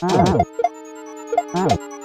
Oh. Oh.